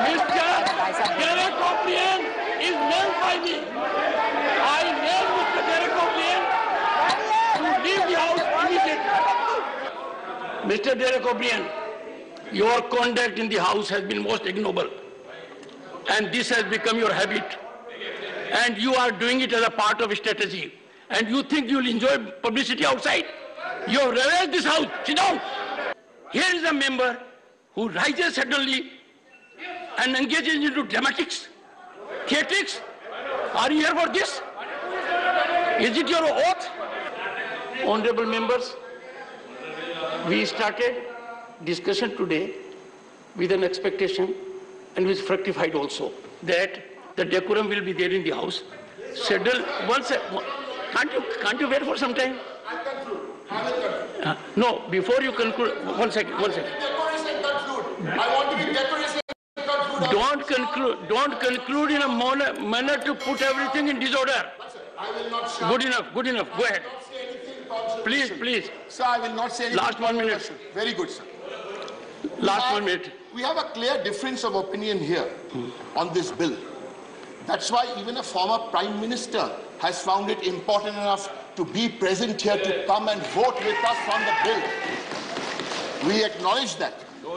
Mr. Derek O'Brien is named by me. I name Mr. Derek O'Brien to leave the house immediately. Mr. Derek O'Brien, your conduct in the house has been most ignoble. And this has become your habit. And you are doing it as a part of a strategy. And you think you'll enjoy publicity outside? You have realized this house. Sit down. Here is a member who rises suddenly and engages into dramatics, theatrics. Are you here for this? Is it your oath? Honorable members, we started discussion today with an expectation and with fructified also that the decorum will be there in the house. Schedule once. Can't you can't you wait for some time? Uh, no, before you conclude, one second, one second. Decoration conclude. I want to be decoration conclude. Don't conclude, don't conclude in a manner, manner to put everything in disorder. I will not shout. Good enough, good enough. Go ahead. say anything controversial. Please, please. Sir, I will not say anything Last one minute. Very good, sir. Last one minute. We have a clear difference of opinion here on this bill. That's why even a former prime minister has found it important enough to be present here to come and vote with us on the bill. We acknowledge that.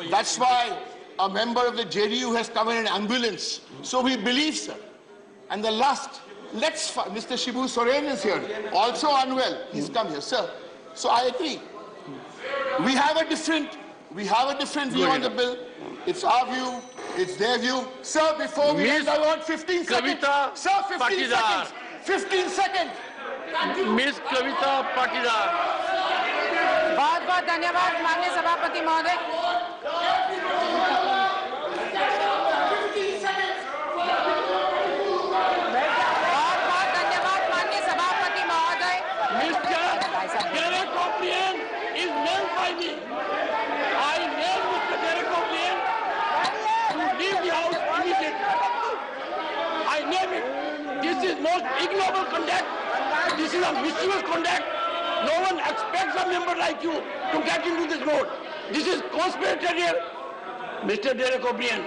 That's why a member of the JDU has come in an ambulance. So we believe, sir. And the last, let's, fi- Mr. Shibu Soren is here, also unwell. He's come here, sir. So I agree. We have a different, we have a different view on the bill. It's our view, it's their view. Sir, before we Miss end, I want 15 seconds. Kavita Sir, 15 Patidar. seconds. 15 seconds. Thank you. Miss Kavita Patidar. बहुत बहुत धन्यवाद माननीय सभापति महोदय most ignoble conduct. This is a mischievous conduct. No one expects a member like you to get into this road. This is conspiratorial. Mr. Derek O'Brien,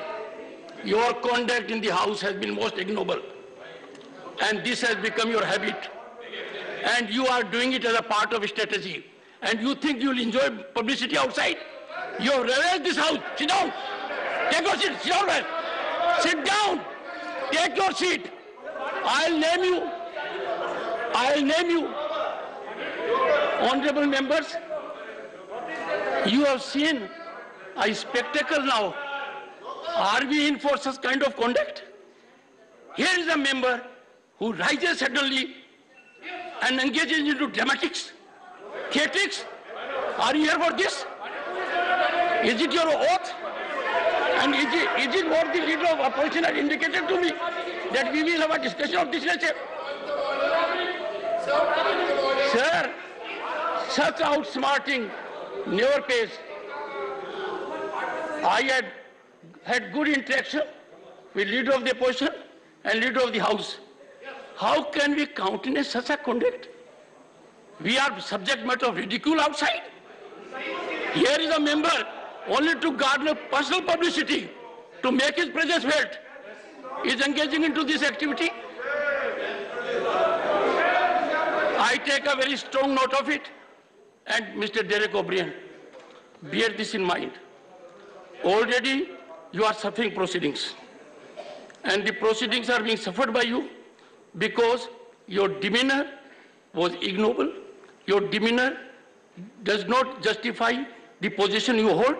your conduct in the house has been most ignoble. And this has become your habit and you are doing it as a part of a strategy. And you think you'll enjoy publicity outside? You have realized this house. Sit down. Take your seat. Sit down. Sit down. Take your seat. I'll name you. I'll name you. Honorable members, you have seen a spectacle now. Are we in for such kind of conduct? Here is a member who rises suddenly and engages into dramatics, theatrics. Are you here for this? Is it your oath? And is it, is it what the leader of opposition had indicated to me that we will have a discussion of this nature? Sir, such outsmarting never pays. I had had good interaction with leader of the opposition and leader of the house. How can we countenance such a conduct? We are subject matter of ridicule outside. Here is a member only to garner personal publicity, to make his presence felt, is engaging into this activity. I take a very strong note of it. And Mr. Derek O'Brien, bear this in mind. Already you are suffering proceedings. And the proceedings are being suffered by you because your demeanor was ignoble, your demeanor does not justify the position you hold.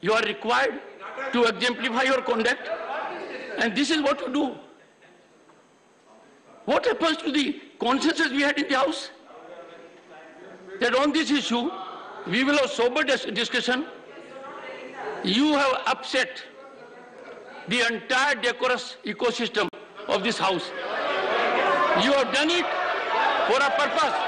You are required to exemplify your conduct, and this is what you do. What happens to the consensus we had in the House? That on this issue, we will have sober dis- discussion. You have upset the entire decorous ecosystem of this House. You have done it for a purpose.